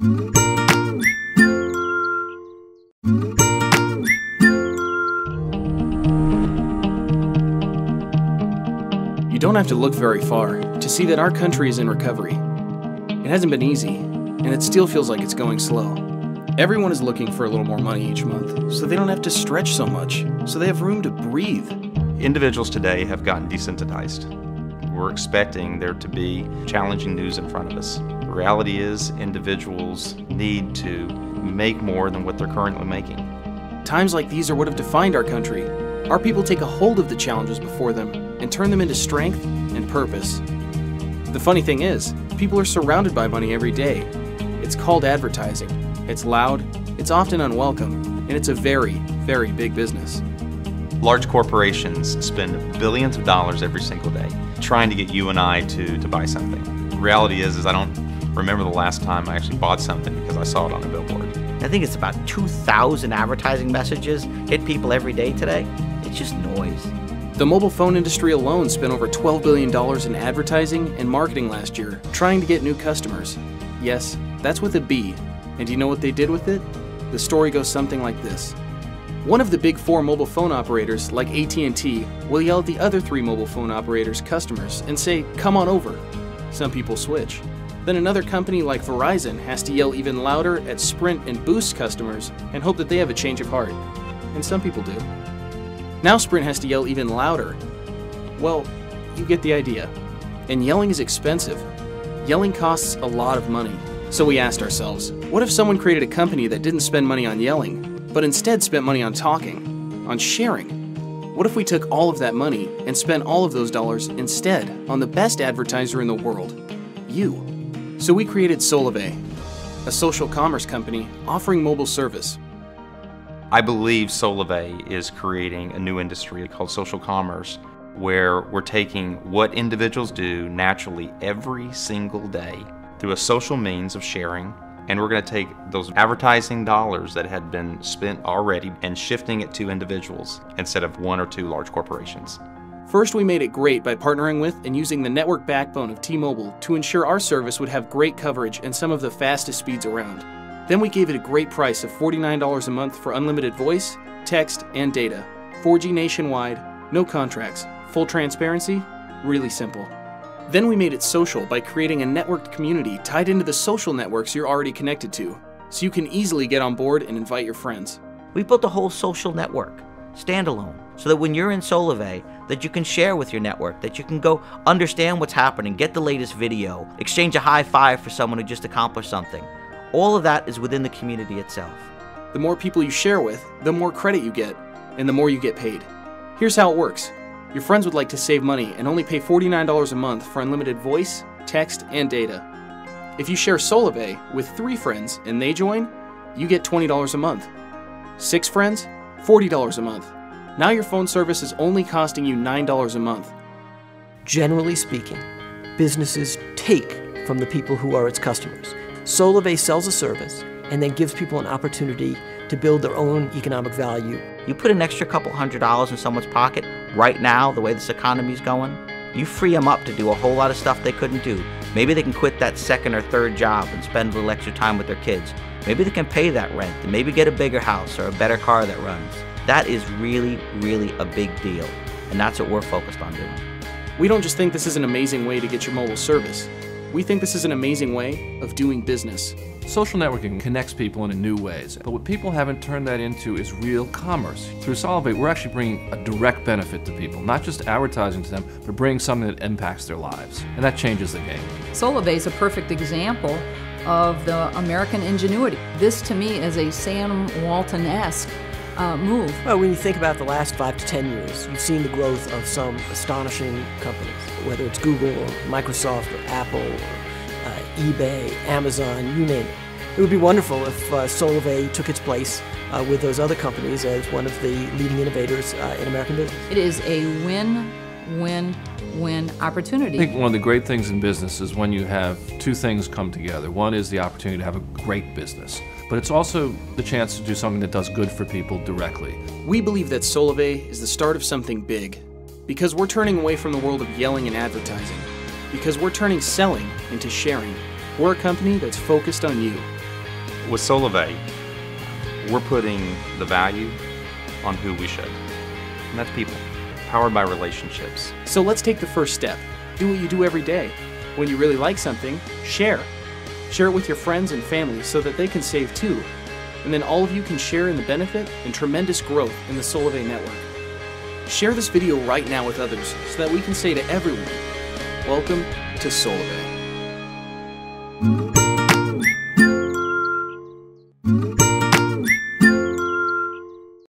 You don't have to look very far to see that our country is in recovery. It hasn't been easy, and it still feels like it's going slow. Everyone is looking for a little more money each month, so they don't have to stretch so much, so they have room to breathe. Individuals today have gotten desensitized. We're expecting there to be challenging news in front of us. The reality is, individuals need to make more than what they're currently making. Times like these are what have defined our country. Our people take a hold of the challenges before them and turn them into strength and purpose. The funny thing is, people are surrounded by money every day. It's called advertising. It's loud, it's often unwelcome, and it's a very, very big business. Large corporations spend billions of dollars every single day trying to get you and I to, to buy something. The reality is, is I don't remember the last time I actually bought something because I saw it on a billboard. I think it's about 2,000 advertising messages hit people every day today. It's just noise. The mobile phone industry alone spent over $12 billion in advertising and marketing last year, trying to get new customers. Yes, that's with a B. And do you know what they did with it? The story goes something like this. One of the big four mobile phone operators, like AT&T, will yell at the other three mobile phone operators' customers and say, come on over. Some people switch. Then another company like Verizon has to yell even louder at Sprint and Boost customers and hope that they have a change of heart. And some people do. Now Sprint has to yell even louder. Well, you get the idea. And yelling is expensive. Yelling costs a lot of money. So we asked ourselves, what if someone created a company that didn't spend money on yelling, but instead spent money on talking, on sharing? What if we took all of that money and spent all of those dollars instead on the best advertiser in the world? You. So we created Solavei, a social commerce company offering mobile service I believe Solavei is creating a new industry called social commerce where we're taking what individuals do naturally every single day through a social means of sharing and we're going to take those advertising dollars that had been spent already and shifting it to individuals instead of one or two large corporations. First, we made it great by partnering with and using the network backbone of T Mobile to ensure our service would have great coverage and some of the fastest speeds around. Then we gave it a great price of $49 a month for unlimited voice, text, and data. 4G nationwide, no contracts, full transparency, really simple. Then we made it social by creating a networked community tied into the social networks you're already connected to, so you can easily get on board and invite your friends. We built a whole social network, standalone, so that when you're in Solavei, that you can share with your network, that you can go understand what's happening, get the latest video, exchange a high five for someone who just accomplished something. All of that is within the community itself. The more people you share with, the more credit you get, and the more you get paid. Here's how it works your friends would like to save money and only pay $49 a month for unlimited voice, text, and data. If you share Solavei with three friends and they join, you get $20 a month. Six friends, $40 a month. Now your phone service is only costing you $9 a month. Generally speaking, businesses take from the people who are its customers. Solavei sells a service and then gives people an opportunity to build their own economic value. You put an extra couple hundred dollars in someone's pocket right now, the way this economy is going, you free them up to do a whole lot of stuff they couldn't do. Maybe they can quit that second or third job and spend a little extra time with their kids. Maybe they can pay that rent and maybe get a bigger house or a better car that runs. That is really, really a big deal. And that's what we're focused on doing. We don't just think this is an amazing way to get your mobile service. We think this is an amazing way of doing business. Social networking connects people in new ways, but what people haven't turned that into is real commerce. Through Solavei, we're actually bringing a direct benefit to people, not just advertising to them, but bringing something that impacts their lives. And that changes the game. Solavei is a perfect example of the American ingenuity. This to me is a Sam Walton-esque uh, move. Well, when you think about the last five to ten years, you've seen the growth of some astonishing companies, whether it's Google or Microsoft or Apple or uh, eBay, Amazon, you name it. It would be wonderful if uh, Solavei took its place uh, with those other companies as one of the leading innovators uh, in American business. It is a win win win opportunity. I think one of the great things in business is when you have two things come together. One is the opportunity to have a great business, but it's also the chance to do something that does good for people directly. We believe that Solavei is the start of something big because we're turning away from the world of yelling and advertising, because we're turning selling into sharing. We're a company that's focused on you. With Solavei, we're putting the value on who we should, and that's people, powered by relationships. So let's take the first step. Do what you do every day. When you really like something, share. Share it with your friends and family so that they can save too. And then all of you can share in the benefit and tremendous growth in the Solavei network. Share this video right now with others so that we can say to everyone, Welcome to Solavei.